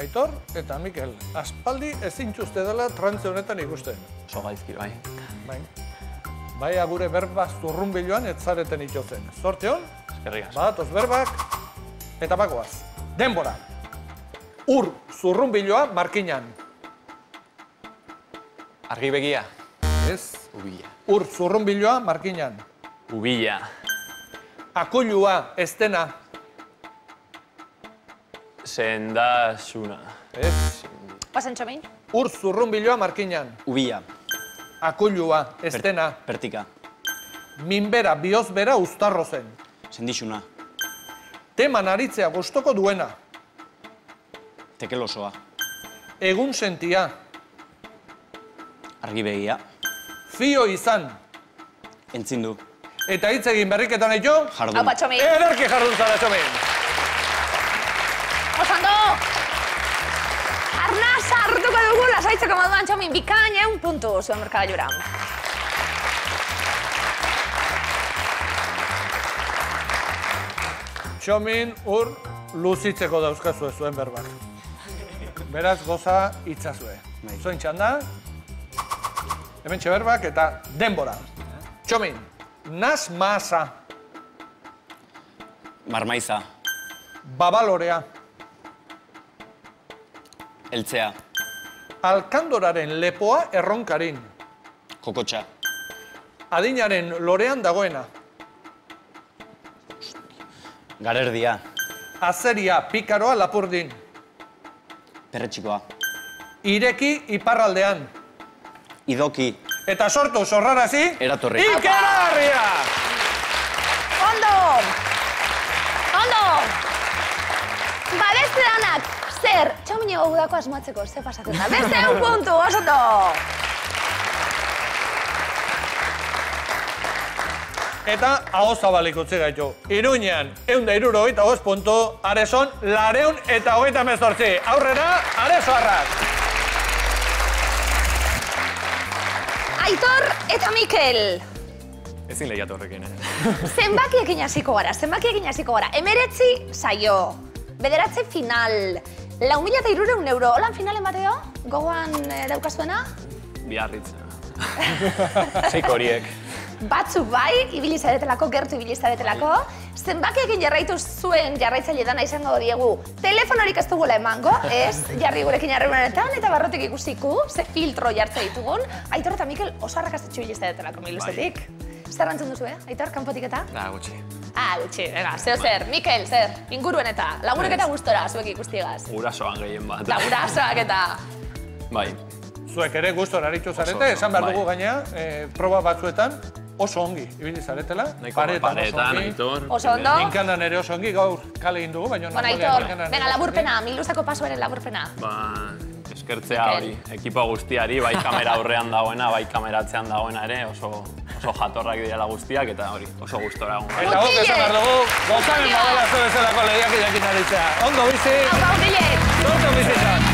Aitor eta Mikel, aspaldi ezin txuste dela trantze honetan ikusten. Oso gaizki, bai. Bai. Bai agure berba zurrunbiloan ez zareten itotzen. Zorte hon, Eskerrik asko. badatoz berbak, eta bagoaz. Denbora. Ur zurrunbiloa markinan. Argi begia. Ez. Ubila. Ur zurrunbiloa markinan. Ubila. Akuilua estena. Sendasuna. Ez. Pasen txomin. Ur zurrunbiloa markinan. Ubia. Akuilua estena. Pertika. Minbera bihozbera uztarro zen. Sendixuna. Teman aritzea gustoko duena. Tekel osoa. Egun sentia. Argi begia. Fio izan. Entzindu. Eta hitz egin berriketan jo? Jardun. Hau. Ederki jardun zara txomin. Osando! Arna sartuko dugu lasaitzeko moduan txomin bikaina un puntu zuen merkagailura. Txomin ur luzitzeko dauzkazue zuen berbak. Beraz goza itzazue. Zuen txanda, hemen berbak eta denbora. Txomin, nas maasa, Marmaiza. babalorea, Eltzea. alkandoraren lepoa erronkarin, Kokotxa. adinaren lorean dagoena, Garerdia. azeria pikaroa lapurdin, Perretxikoa. ireki iparraldean, Idoki. eta sortu sorrarazi, Eratorri. Ikerarria! Zer, txomin ego gudako asmatzeko, ze pasatzen da. Beste un puntu, osoto! Eta hau zabalik utzi gaitu. Iruñean, eun da iruro eta hoz puntu, areson, lareun eta hogeita mezortzi. Aurrera, aresoarrak. Aitor eta Mikel, Ezin lehiatu horrekin, eh? zenbakiekin hasiko gara, zenbakiekin hasiko gara. Emeretzi saio, bederatzi final, lau mila eta irureun euro, holan finalen bateo? Gogoan eh, daukazuena? Biarritz. Zeik horiek. Batzuk bai, ibili zaretelako, gertu ibili zaretelako. Zenbakiekin jarraitu zuen jarraitzaile dana izango diegu. Telefonorik ez dugula emango, ez jarri gurekin harremanetan eta barrotik ikusiku, ze filtro jartze ditugun. Aitor eta Mikel oso arrakastatxu ibili zaretelako miluzetik. Zer rantzun duzu, eh? Aitor, kanpotik eta? Da, gutxi. Ah, gutxi, venga, zeo zer, Mikel, zer, inguruen eta, lagunek eta gustora, zuek ikustigaz. Gurasoan gehien bat. Lagurasoak eta... Bai. Zuek ere gustora aritu zarete, esan behar bai. dugu gaina, eh, proba batzuetan oso ongi ibili zaretela. Nahiko Paretan oso paretan, ongi. Oso ondo. Ninkanan ere oso ongi, gaur kale egin dugu, baina Bueno, Aitor, venga, laburpena, miluzako pasoaren laburpena. Ba, eskertzea hori, ekipo guztiari, bai kamera aurrean dagoena, bai kameratzean dagoena ere, oso, oso jatorrak direla guztiak, eta hori, oso gustora egon. Eta guk esan behar dugu, gozamen badela zu bezalako lehiak idakin aritzea. Ondo bizi, Hau, hau, zorte bizitzan.